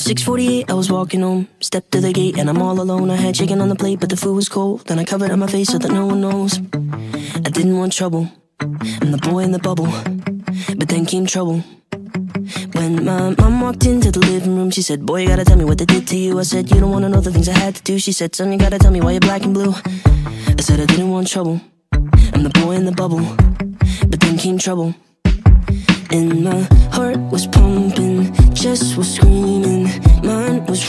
648, I was walking home. Stepped to the gate and I'm all alone. I had chicken on the plate, but the food was cold. Then I covered up my face so that no one knows. I didn't want trouble. I'm the boy in the bubble. But then came trouble. When my mom walked into the living room, she said, Boy, you gotta tell me what they did to you. I said, You don't wanna know the things I had to do. She said, Son, you gotta tell me why you're black and blue. I said, I didn't want trouble. I'm the boy in the bubble. But then came trouble. And my heart was pumping, chest was screaming, mind was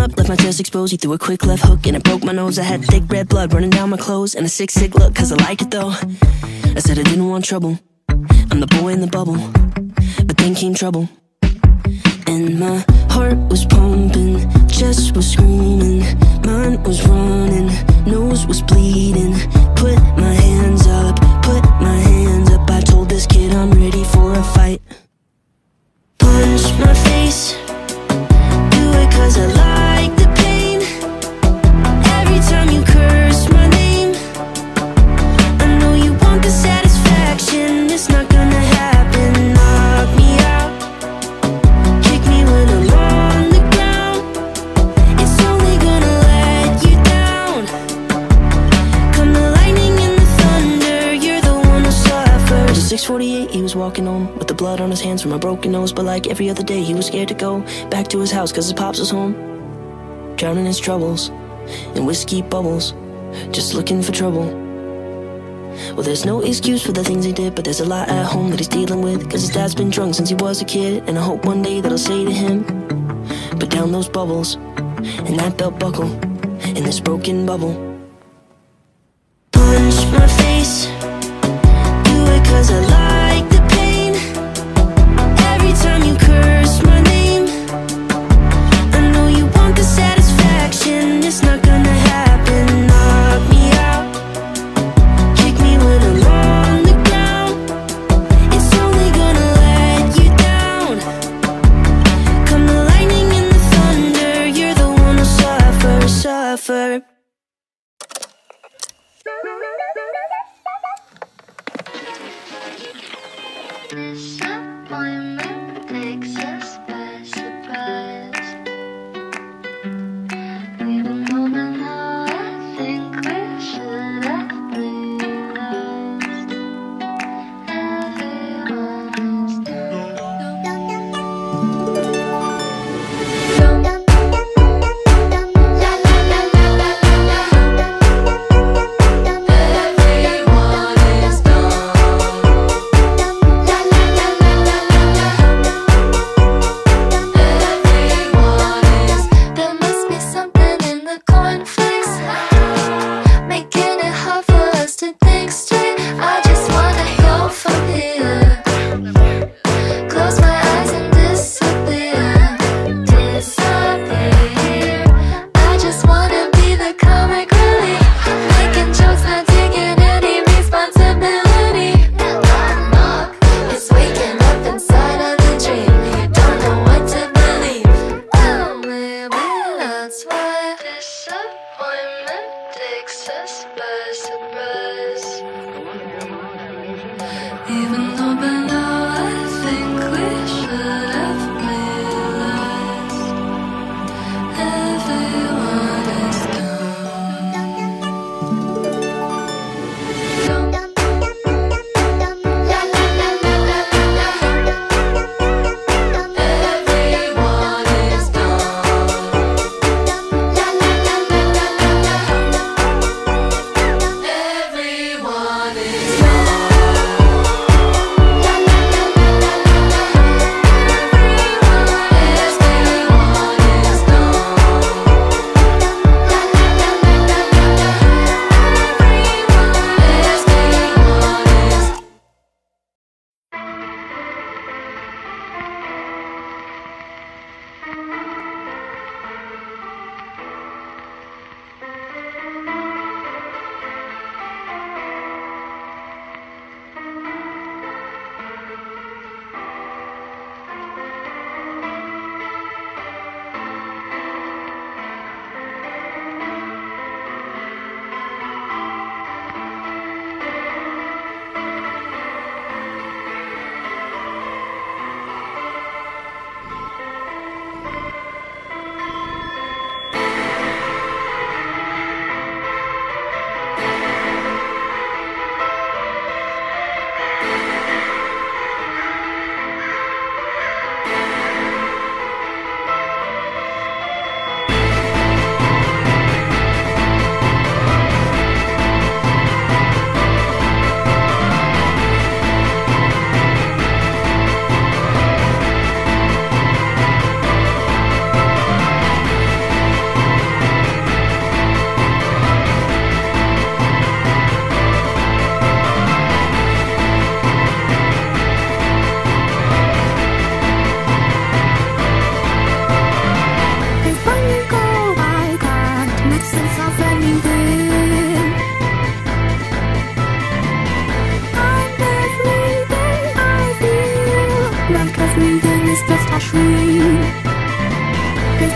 up, left my chest exposed. He threw a quick left hook and it broke my nose. I had thick red blood running down my clothes and a sick, sick look, cause I liked it though. I said I didn't want trouble. I'm the boy in the bubble. But then came trouble. And my heart was pumping, chest was screaming, mind was running, nose was bleeding. Put my hands up, put my hands up. I told this kid I'm ready for a fight. Punch my face, blood on his hands from a broken nose. But like every other day, he was scared to go back to his house cause his pops was home. Drowning his troubles in whiskey bubbles, just looking for trouble. Well, there's no excuse for the things he did, but there's a lot at home that he's dealing with. Cause his dad's been drunk since he was a kid, and I hope one day that I'll say to him, Put down those bubbles, and that belt buckle, in this broken bubble. Punch my face,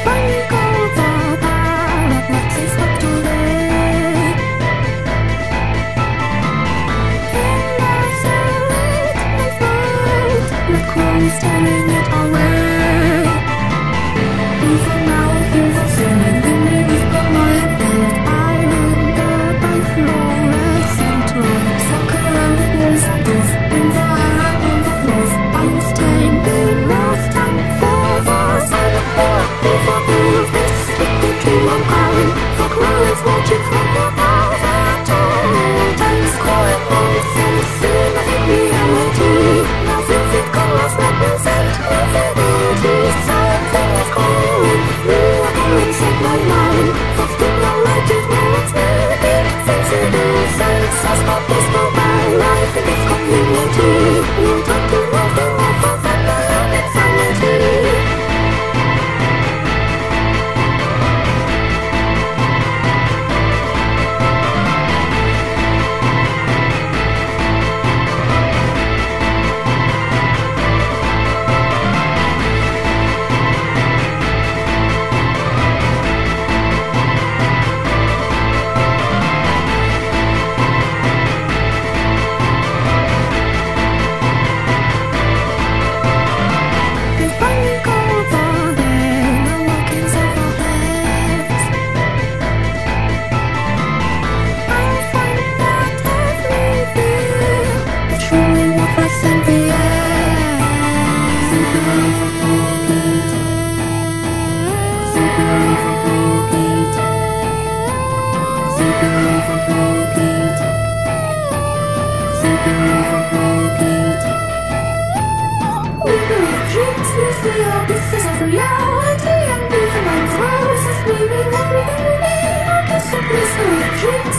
It's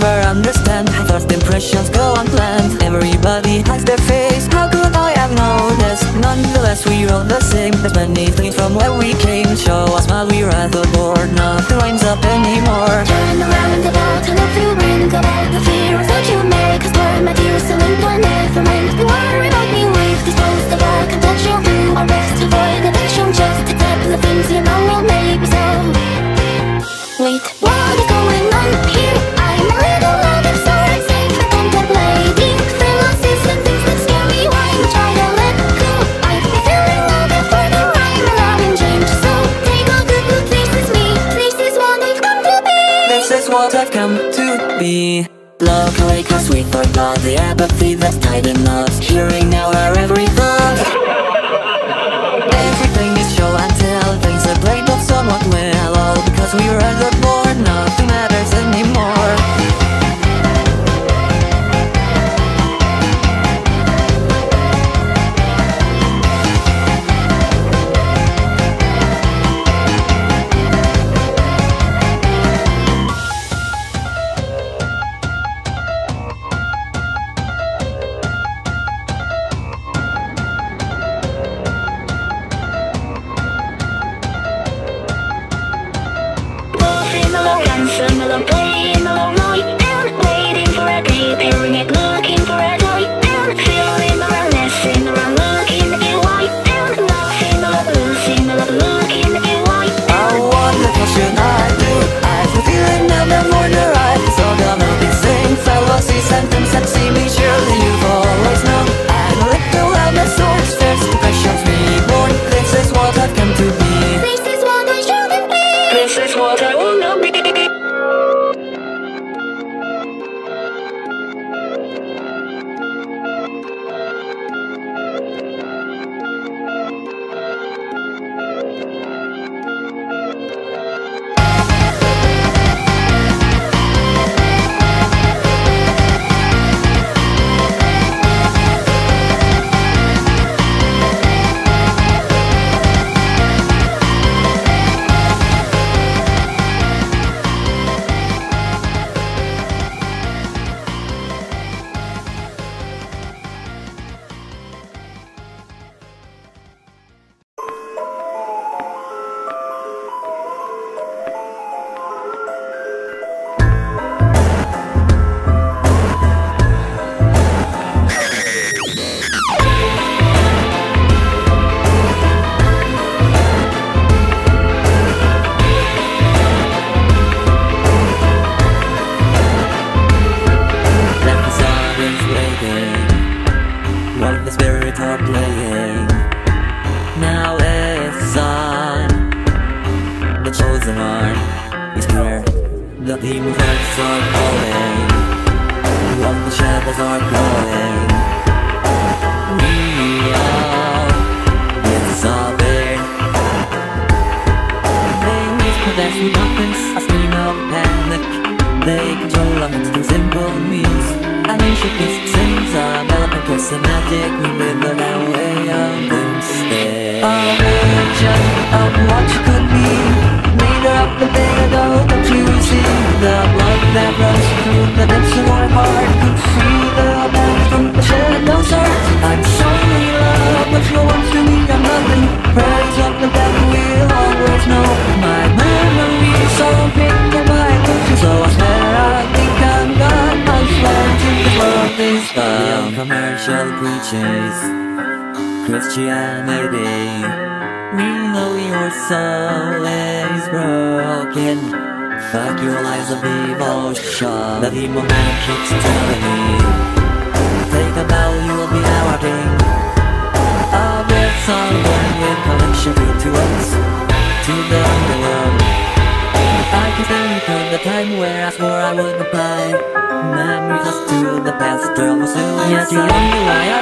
understand. First impressions go unplanned. Everybody hides their face. How could I have noticed? Nonetheless we are all the same. There's many things from where we came. Show us while we're at the board. Nothing rhymes up anymore. Turn around about and if you think about the fear fears that you make Cause burn my so in one never meant to worry about me We've disposed of our contention Do our best to avoid addiction. Just accept the things you know will make me so Wait, Away cause we forgot the apathy that's tied in us. Hearing now our every darkness A scream of panic. They control us through simple means And ancient beast sings a development kiss a magic Christianity We know your soul is broken. Fuck your lies of devotion. The demon man keeps telling me Take a bow, you will be our king A red sun born with connection to, us To the underworld. I can still recall the time where I swore I would apply. Memories to the past, girl was soon Yet you wonder why I